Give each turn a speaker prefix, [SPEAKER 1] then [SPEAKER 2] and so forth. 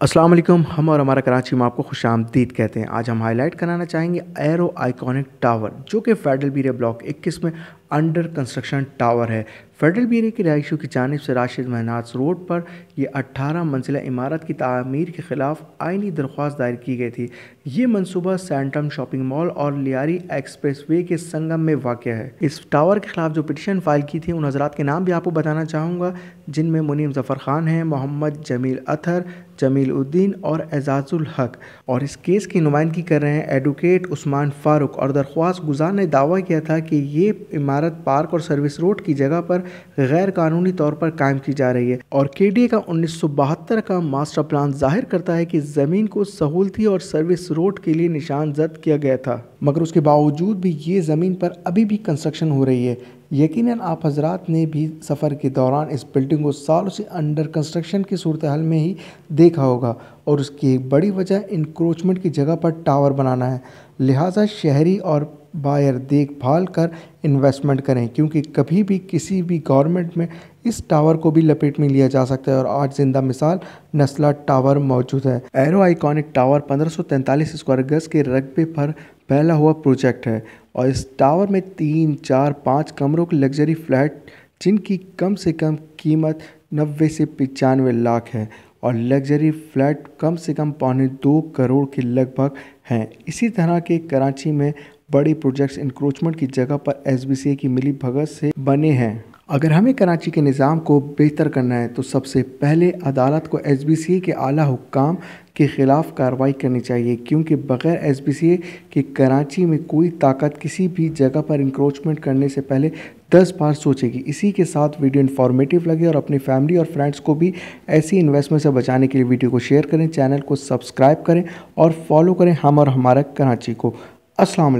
[SPEAKER 1] अस्सलाम वालेकुम। हम और हमारा कराची में आपको खुश आमदीद कहते हैं। आज हम हाईलाइट कराना चाहेंगे एरो आइकॉनिक टावर, जो कि फेडरल बीरे ब्लॉक 21 में अंडर कंस्ट्रक्शन टावर है। फेडरल ब्यूरो की रहायशों की जानब से राशिद महनाज रोड पर यह 18 मंजिला इमारत की तमीर के ख़िलाफ़ आइनी दरख्वास्त दायर की गई थी। ये मनसूबा सेंटम शॉपिंग मॉल और लियारी एक्सप्रेस वे के संगम में वाक़ है। इस टावर के ख़िलाफ़ जो पिटिशन फ़ाइल की थी, उन हजरात के नाम भी आपको बताना चाहूँगा, जिनमें मुनीम जफ़र ख़ान हैं, मोहम्मद जमील अथर, जमील उद्दीन और एजाजुल हक। और इस केस की नुमाइंदगी कर रहे हैं एडवोकेट उस्मान फ़ारूक। और दरख्वास्त गुजार ने दावा किया था कि ये इमारत पार्क और सर्विस रोड की जगह पर गैर कानूनी तौर पर कायम की जा रही है। और के का उन्नीस सौ बहत्तर का मास्टर प्लान ज़ाहिर करता है कि ज़मीन को सहूलती और सर्विस रोड के लिए निशान जद किया गया था। मगर उसके बावजूद भी ये ज़मीन पर अभी भी कंस्ट्रक्शन हो रही है। यकीनन आप हजरात ने भी सफ़र के दौरान इस बिल्डिंग को सालों से अंडर कंस्ट्रक्शन की सूरत हाल में ही देखा होगा। और उसकी एक बड़ी वजह इंक्रोचमेंट की जगह पर टावर बनाना है। लिहाजा शहरी और बायर देखभाल कर इन्वेस्टमेंट करें, क्योंकि कभी भी किसी भी गवर्नमेंट में इस टावर को भी लपेट में लिया जा सकता है। और आज ज़िंदा मिसाल नस्ला टावर मौजूद है। एरो आइकॉनिक टावर पंद्रह स्क्वायर गज के रकबे पर पहला हुआ प्रोजेक्ट है। और इस टावर में तीन, चार, पाँच कमरों के लग्जरी फ्लैट जिनकी कम से कम कीमत नब्बे से पचानवे लाख है। और लग्जरी फ्लैट कम से कम पौने दो करोड़ के लगभग हैं। इसी तरह के कराची में बड़े प्रोजेक्ट्स इंक्रोचमेंट की जगह पर एस की मिली भगत से बने हैं। अगर हमें कराची के निज़ाम को बेहतर करना है तो सबसे पहले अदालत को एस के आला हुकाम के ख़िलाफ़ कार्रवाई करनी चाहिए, क्योंकि बग़ैर एस के कराची में कोई ताकत किसी भी जगह पर इंक्रोचमेंट करने से पहले दस बार सोचेगी। इसी के साथ वीडियो इन्फॉर्मेटिव लगे और अपनी फैमिली और फ्रेंड्स को भी ऐसी इन्वेस्टमेंट से बचाने के लिए वीडियो को शेयर करें चैनल को सब्सक्राइब करें और फॉलो करें हम और हमारा कराची को। अस्सलाम